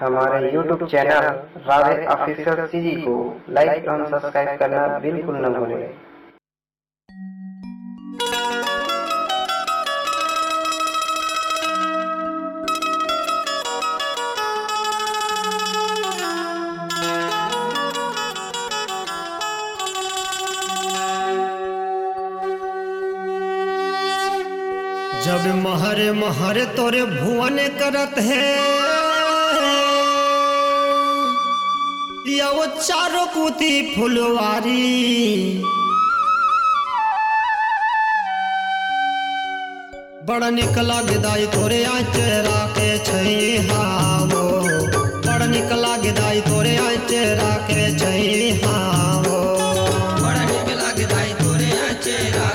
हमारे YouTube channel Radhe official CG को like एवं सब्सक्राइब करना बिल्कुल न भूलें। जब महर महर तोरे भुवन करत है या वो चारों कुती फुलवारी। बड़ निक लागदाई तोरे हावो। तोरे आचरा के छै हावो। बड़ा निक लागदाई तोरे चेहरा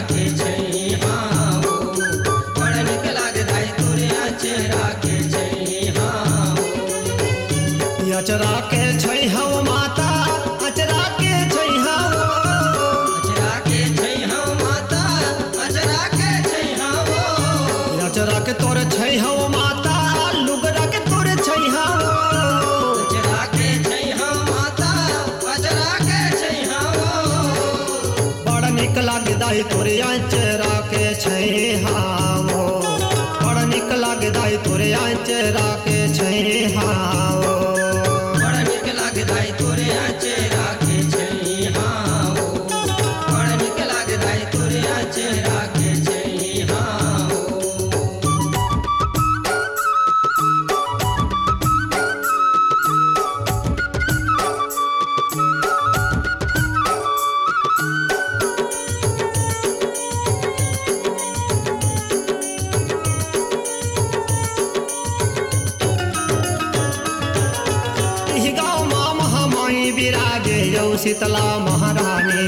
तोरे चेहरा के छै हाँ हो अचरा के छै बड़ निक लागदाई चेहरा के छै हाव। बड़ निक लागदाई तोरे चेहरा के छै हाव। शीतला महारानी।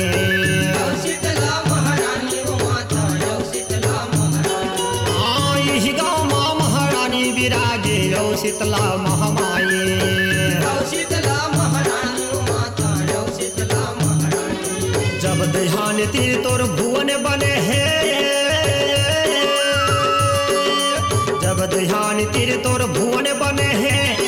शीतला महारानी वो माता यौ शीतला महारानी आई गाँव माँ महारानी विराजे यौ शीतला महामाई। शीतला महारानी जब देहान तीर तोर भुवन बने है जब देहान तीर तोर भुवन बने है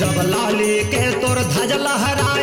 जब लाली के तोर धज लहराए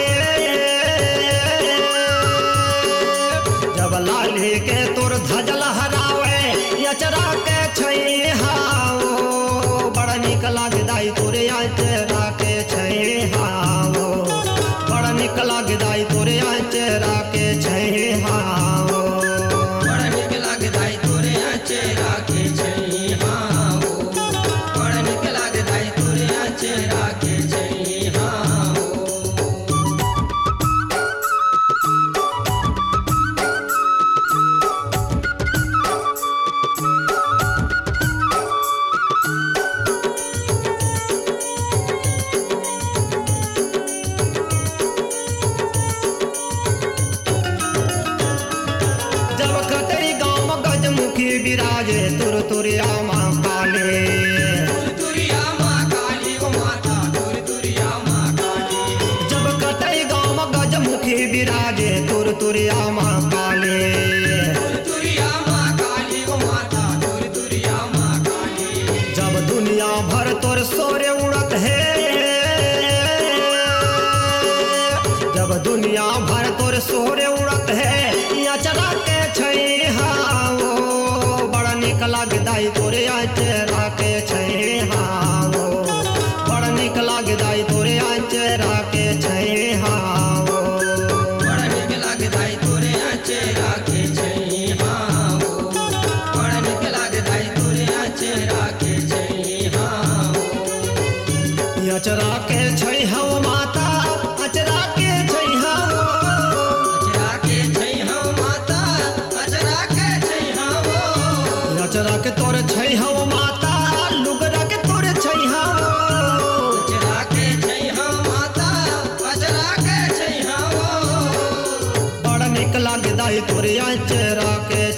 तुर काले। तुर जब कतई गाँव गजमुखी विराजे तुर तुरिया माँ काले। तुर जब दुनिया भर तोर सोरे उड़त है, जब दुनिया भर तोर सोरे उड़त है या चला के निक लागे दाई तोरे अचरा के